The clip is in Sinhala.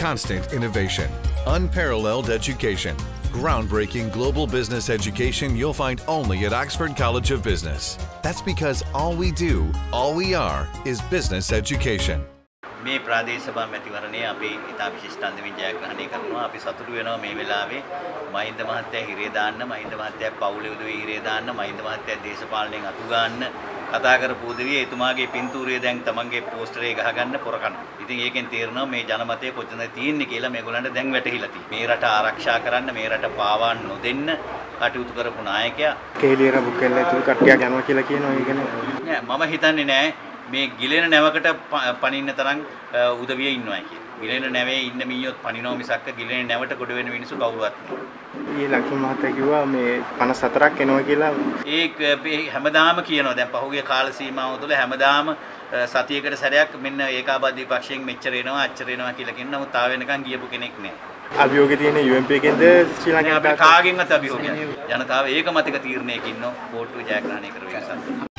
constant innovation, unparalleled education, groundbreaking global business education you'll find only at Oxford College of Business. That's because all we do, all we are, is business education. මේ ප්‍රාදේශ සභා මැතිවරණය අපි ඉතා විශිෂ්ට අන්දමින් ජයග්‍රහණය කරනවා. අපි සතුටු වෙනවා මේ වෙලාවේ මහින්ද මහත්තයා හිරේ දාන්න, මහින්ද මහත්තයා පවුලේ උදවිය හිරේ දාන්න, මහින්ද මහත්තයා දේශපාලනයෙන් අතු ගන්න කතා කරපු උදවිය එතුමාගේ පින්තූරය දැන් තමන්ගේ පෝස්ටරේ ගහගන්න පොරකන. ඉතින් ඒකෙන් තේරෙනවා මේ ජනමතය කොතනද තියෙන්නේ කියලා මේගොල්ලන්ට දැන් වැටහිලා තියෙනවා. මේ රට ආරක්ෂා කරන්න, මේ රට පාවා නොදෙන්න කටයුතු කරපු නායකයා. කේලියර බුක්කෙල්ල ඇතුළු කට්ටියක් යනවා කියලා කියනවා ඒ ගැන. නෑ මම හිතන්නේ නෑ මේ ගිලෙන නැවකට පනින්න තරම් උදවිය ඉන්නවා කියලා. ගිලෙන නැවේ ඉන්න මීයොත් පනිනවා මිසක්ක ගිලෙන නැවට ගොඩ වෙන මිනිස්සු කවුරුවත් නෑ. ඊයේ ලක්ෂ්මන් මහත්තයා කිව්වා මේ 54ක් එනවා කියලා. ඒ හැමදාම කියනවා. දැන් පහුගිය කාල සීමාව තුළ හැමදාම සතියකට සැරයක් මෙන්න ඒකාබද්ධ විපක්ෂයෙන් මෙච්චර එනවා අච්චර එනවා කියලා කියන නමුත් තාම වෙනකන් ගියපු කෙනෙක් නෑ. අභියෝගය තියෙන UMP එකෙන්ද ශ්‍රී ලංකාවේ කාගෙන්වත් අභියෝගයක්. ජනතාව ඒකමතික තීරණයකින් නෝ වෝට්ටු ජයග්‍රහණය කරවෙන්න